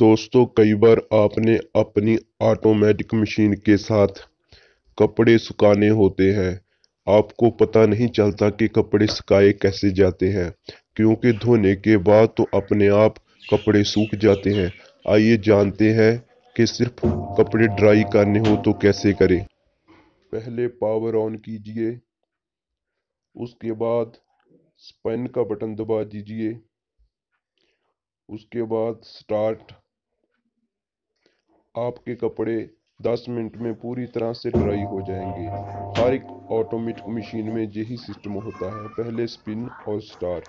दोस्तों, कई बार आपने अपनी ऑटोमेटिक मशीन के साथ कपड़े सुखाने होते हैं। आपको पता नहीं चलता कि कपड़े सुखाए कैसे जाते हैं, क्योंकि धोने के बाद तो अपने आप कपड़े सूख जाते हैं। आइए जानते हैं कि सिर्फ़ कपड़े ड्राई करने हो तो कैसे करें। पहले पावर ऑन कीजिए, उसके बाद स्पिन का बटन दबा दीजिए, उसके बाद स्टार्ट आपके कपड़े 10 मिनट में पूरी तरह से ड्राई हो जाएँगे। हर एक ऑटोमेटिक मशीन में यही सिस्टम होता है। पहले स्पिन और स्टार्ट